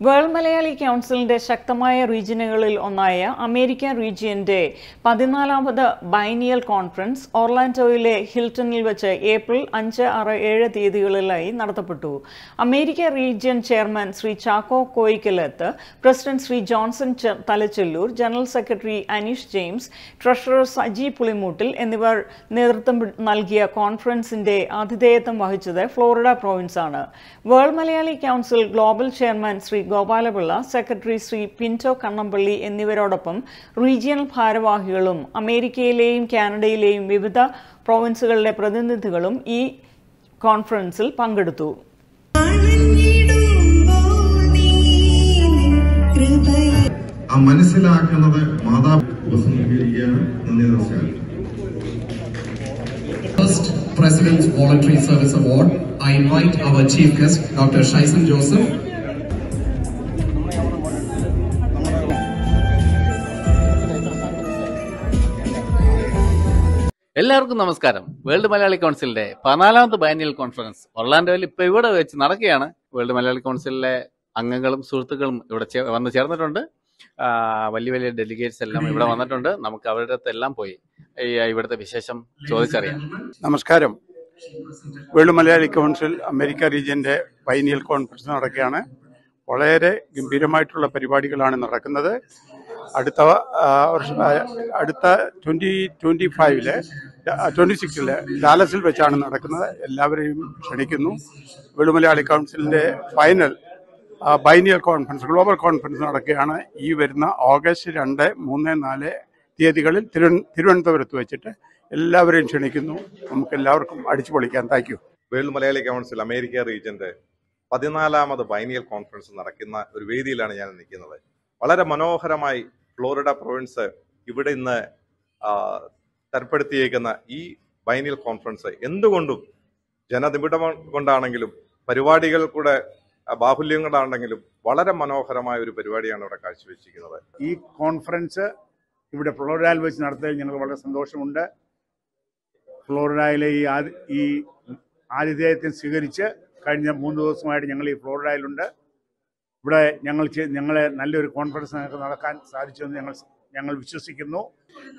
World Malayali കൗൺസിലിന്റെ ശക്തമായ റീജിയനുകളിൽ ഒന്നായ അമേരിക്കൻ റീജിയന്റെ പതിനാലാമത് ബൈനിയൽ കോൺഫറൻസ് ഓർലാൻഡോയിലെ ഹിൽട്ടണിൽ വെച്ച് ഏപ്രിൽ അഞ്ച് ആറ് ഏഴ് തീയതികളിലായി നടത്തപ്പെട്ടു. America region chairman Shri Chacko Koikkalath president Shri Johnson Thalachelloor general secretary Aneesh James treasurer Saji Pulimoottil എന്നിവർ നേതൃത്വം നൽകിയ കോൺഫറൻസിന്റെ ആതിഥേയത്വം വഹിച്ചത് Florida പ്രോവിൻസാണ്. World Malayali council global chairman Shri Gopalapillai secretary Shri Pinto Kannampally എന്നിവരോടൊപ്പം റീജിയണൽ ഭാരവാഹികളും അമേരിക്കയിലെയും കാനഡയിലെയും വിവിധ പ്രോവിൻസുകളിലെ പ്രതിനിധികളും ഈ കോൺഫറൻസിൽ പങ്കെടുത്തു ആ മനസ്സിലാക്കുന്നത് മാതാ first President's Voluntary Service Award, I invite our Chief Guest, Dr. Shaison Joseph. എല്ലാവർക്കും നമസ്കാരം. വേൾഡ് മലയാളി കൗൺസിലിന്റെ പതിനാലാമത് ബൈനിയൽ കോൺഫറൻസ് ഒർലാൻഡോയിൽ ഇപ്പൊ ഇവിടെ വെച്ച് നടക്കുകയാണ്. വേൾഡ് മലയാളി കൗൺസിലിലെ അംഗങ്ങളും സുഹൃത്തുക്കളും ഇവിടെ വന്ന് ചേർന്നിട്ടുണ്ട്. വലിയ വലിയ ഡെലിഗേറ്റ്സ് എല്ലാം ഇവിടെ വന്നിട്ടുണ്ട്. നമുക്ക് അവരുടെ അടുത്തെല്ലാം പോയി ഇവിടുത്തെ വിശേഷം ചോദിച്ചറിയാം. നമസ്കാരം. വേൾഡ് മലയാളി കൗൺസിൽ അമേരിക്ക റീജിയന്റെ ബൈനിയൽ കോൺഫറൻസ് നടക്കുകയാണ്. വളരെ ഗംഭീരമായിട്ടുള്ള പരിപാടികളാണ് നടക്കുന്നത്. അടുത്ത വർഷം അടുത്ത ട്വന്റി ട്വന്റി ഫൈവിൽ ട്വന്റി സിക്സിൽ ഡാലസിൽ വെച്ചാണ് നടക്കുന്നത്. എല്ലാവരെയും ക്ഷണിക്കുന്നു. വെളുമലയാളി കൗൺസിലിന്റെ final biennial conference global conference നടക്കുകയാണ്. ഈ വരുന്ന ഓഗസ്റ്റ് രണ്ട് മൂന്ന് നാല് തീയതികളിൽ തിരു തിരുവനന്തപുരത്ത് വെച്ചിട്ട് എല്ലാവരെയും ക്ഷണിക്കുന്നു. നമുക്ക് എല്ലാവർക്കും അടിച്ചു പൊളിക്കാൻ thank you. World Malayali council America റീജിയന്റെ പതിനാലാമത് ബൈനിയൽ കോൺഫറൻസ് നടക്കുന്ന ഒരു വേദിയിലാണ് ഞാൻ നിൽക്കുന്നത്. വളരെ മനോഹരമായി ഫ്ലോറിഡ പ്രൊവിൻസ് ഇവിടെ ഇന്ന് തരപ്പെടുത്തിയേക്കുന്ന ഈ ബൈനിയൽ കോൺഫറൻസ്. എന്തുകൊണ്ടും ജനനിബിഡം കൊണ്ടാണെങ്കിലും പരിപാടികൾ കൂടെ ബാഹുല്യം കൊണ്ടാണെങ്കിലും വളരെ മനോഹരമായ ഒരു പരിപാടിയാണ് ഇവിടെ കാഴ്ചവെച്ചിരിക്കുന്നത്. ഈ കോൺഫറൻസ് ഇവിടെ ഫ്ലോറിഡയിൽ വെച്ച് നടത്തിയതിൽ ഞങ്ങൾക്ക് വളരെ സന്തോഷമുണ്ട്. ഫ്ലോറിഡയിലെ ഈ ഈ ആതിഥേയത്വം സ്വീകരിച്ച് കഴിഞ്ഞ മൂന്ന് ദിവസമായിട്ട് ഞങ്ങൾ ഈ ഫ്ലോറിഡയിലുണ്ട്. ഇവിടെ ഞങ്ങൾ ഞങ്ങളെ നല്ലൊരു കോൺഫറൻസ് ഞങ്ങൾക്ക് നടക്കാൻ സാധിച്ചുവെന്ന് ഞങ്ങൾ ഞങ്ങൾ വിശ്വസിക്കുന്നു.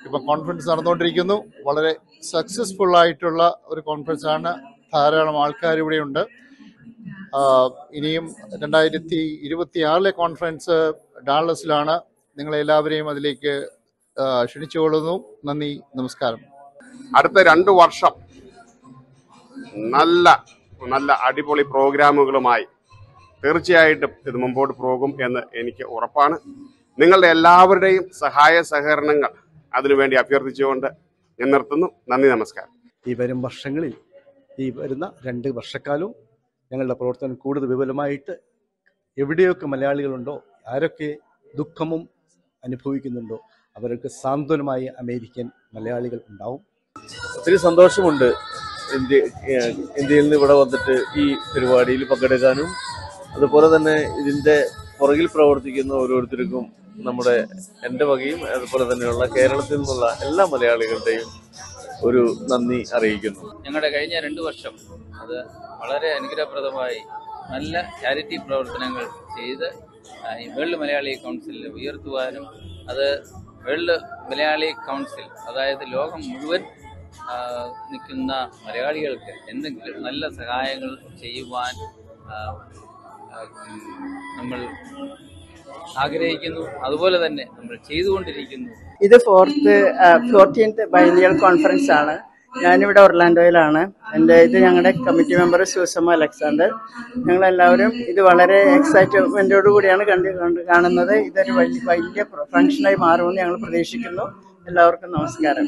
ഇപ്പം കോൺഫറൻസ് നടന്നുകൊണ്ടിരിക്കുന്നു. വളരെ സക്സസ്ഫുൾ ആയിട്ടുള്ള ഒരു കോൺഫറൻസ് ആണ്. ധാരാളം ആൾക്കാർ ഇവിടെയുണ്ട് ഇനിയും രണ്ടായിരത്തി ഇരുപത്തി ആറിലെ കോൺഫറൻസ് ഡാളസിലാണ് നിങ്ങളെല്ലാവരെയും അതിലേക്ക് ക്ഷണിച്ചുകൊള്ളുന്നു നന്ദി നമസ്കാരം. അടുത്ത രണ്ട് വർഷം നല്ല നല്ല അടിപൊളി പ്രോഗ്രാമുകളുമായി തീർച്ചയായിട്ടും ഇത് മുമ്പോട്ട് പോകും എന്ന് എനിക്ക് ഉറപ്പാണ്. നിങ്ങളുടെ എല്ലാവരുടെയും സഹായ സഹകരണങ്ങൾ അതിനുവേണ്ടി അഭ്യർത്ഥിച്ചുകൊണ്ട് ഞാൻ നിർത്തുന്നു. നന്ദി നമസ്കാരം. ഈ വരും വർഷങ്ങളിൽ ഈ വരുന്ന രണ്ട് വർഷക്കാലവും ഞങ്ങളുടെ പ്രവർത്തനം കൂടുതൽ വിപുലമായിട്ട് എവിടെയൊക്കെ മലയാളികളുണ്ടോ ആരൊക്കെ ദുഃഖമും അനുഭവിക്കുന്നുണ്ടോ അവർക്ക് സാന്ത്വനമായി അമേരിക്കൻ മലയാളികൾ ഉണ്ടാവും. ഒത്തിരി സന്തോഷമുണ്ട് ഇന്ത്യ ഇന്ത്യയിൽ നിന്ന് ഇവിടെ വന്നിട്ട് ഈ പരിപാടിയിൽ പങ്കെടുക്കാനും അതുപോലെ തന്നെ ഇതിന്റെ പുറകിൽ പ്രവർത്തിക്കുന്ന ഓരോരുത്തർക്കും നമ്മുടെ എന്റെ വകയും അതുപോലെ തന്നെയുള്ള കേരളത്തിൽ നിന്നുള്ള എല്ലാ മലയാളികളുടെയും ഒരു നന്ദി അറിയിക്കുന്നു. ഞങ്ങളുടെ കഴിഞ്ഞ രണ്ട് വർഷം അത് വളരെ അനുഗ്രഹപ്രദമായി നല്ല ചാരിറ്റി പ്രവർത്തനങ്ങൾ ചെയ്ത് വേൾഡ് മലയാളി കൗൺസിലിൽ ഉയർത്തുവാനും അത് വേൾഡ് മലയാളി കൗൺസിൽ അതായത് ലോകം മുഴുവൻ നിൽക്കുന്ന മലയാളികൾക്ക് എന്തെങ്കിലും നല്ല സഹായങ്ങൾ ചെയ്യുവാൻ നമ്മൾ ആഗ്രഹിക്കുന്നു. അതുപോലെ തന്നെ നമ്മൾ ചെയ്തുകൊണ്ടിരിക്കുന്നു. ഇത് ഫോർത്ത് ഫോർട്ടീൻത്ത് ബൈനിയൽ കോൺഫറൻസ് ആണ്. ഞാനിവിടെ ഒർലാൻഡോയിലാണ്. എന്റെ ഇത് ഞങ്ങളുടെ കമ്മിറ്റി മെമ്പർ സൂസമ്മ അലക്സാണ്ടർ. ഞങ്ങളെല്ലാവരും ഇത് വളരെ എക്സൈറ്റ്മെന്റോടു കൂടിയാണ് കണ്ട് കണ്ട് കാണുന്നത്. ഇതൊരു വലിയ വലിയ ഫംഗ്ഷനായി മാറുമെന്ന് ഞങ്ങൾ പ്രതീക്ഷിക്കുന്നു. എല്ലാവർക്കും നമസ്കാരം.